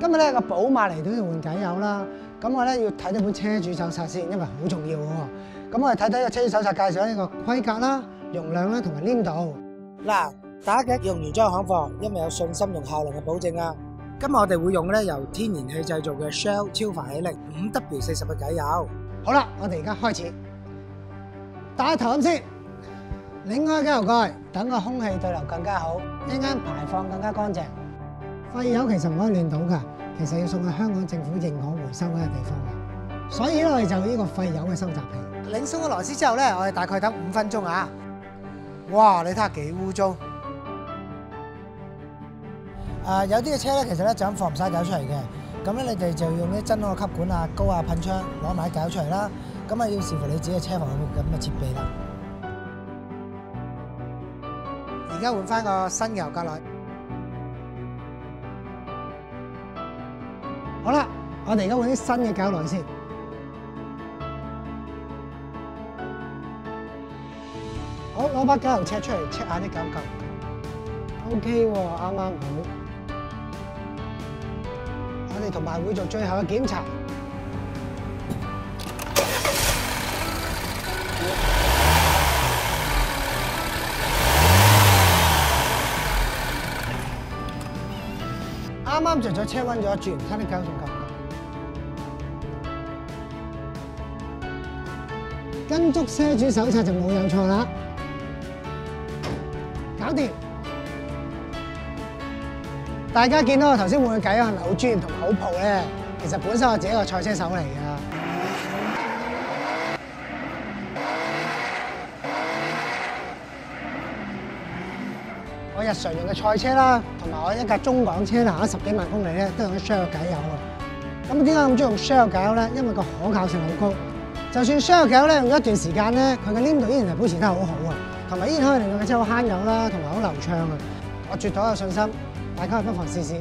今日咧個寶馬嚟到呢度換偈油啦，咁我咧要睇到本車主手冊先，因為好重要喎。咁我哋睇睇個車主手冊介紹呢個規格啦、容量啦同埋黏度。嗱，大家記得用完裝行貨，因為有信心同效能嘅保證啊。今日我哋會用咧由天然氣製造嘅 Shell 超凡喜力五 W 四十嘅偈油。好啦，我哋而家開始打頭咁先，擰開機油蓋，等個空氣對流更加好，一陣間排放更加乾淨。廢油其實唔可以亂倒㗎，其實要送去香港政府認可回收嗰個地方嘅。所以咧，我哋就呢個廢油嘅收集器。擰鬆咗螺絲之後咧，我哋大概等五分鐘啊。哇！你睇下幾污糟。誒、有啲嘅車咧，其實咧就咁放唔晒油出嚟嘅。咁咧，你哋就用啲真空嘅吸管啊、高壓噴槍攞埋啲油出嚟啦。咁啊，要視乎你自己嘅車房有冇咁嘅設備啦。而家換翻個新嘅油格落。好啦，我哋而家換啲新嘅膠落先。好，攞把膠油尺出嚟 check 下啲膠夠。OK 喎，啱啱好。我哋同埋會做最後嘅檢查。啱啱着咗車温咗一轉，睇啲膠仲夠唔夠？跟足車主手冊就冇有錯啦，搞掂。大家見到我頭先換嘅偈係咪好專業同埋好蒲咧？其實本身我自己個賽車手嚟㗎。我日常用嘅賽車啦，同埋我一架中港車行咗十幾萬公里咧，都用咗 Shell 偈油啊。咁點解咁中意用 Shell 偈油咧？因為個可靠性好高，就算 Shell 偈油咧用咗一段時間咧，佢嘅黏度依然係保持得好好啊，同埋依然可以令到架車好慳油啦，同埋好流暢啊。我絕對有信心，大家不妨試試。